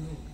Amen.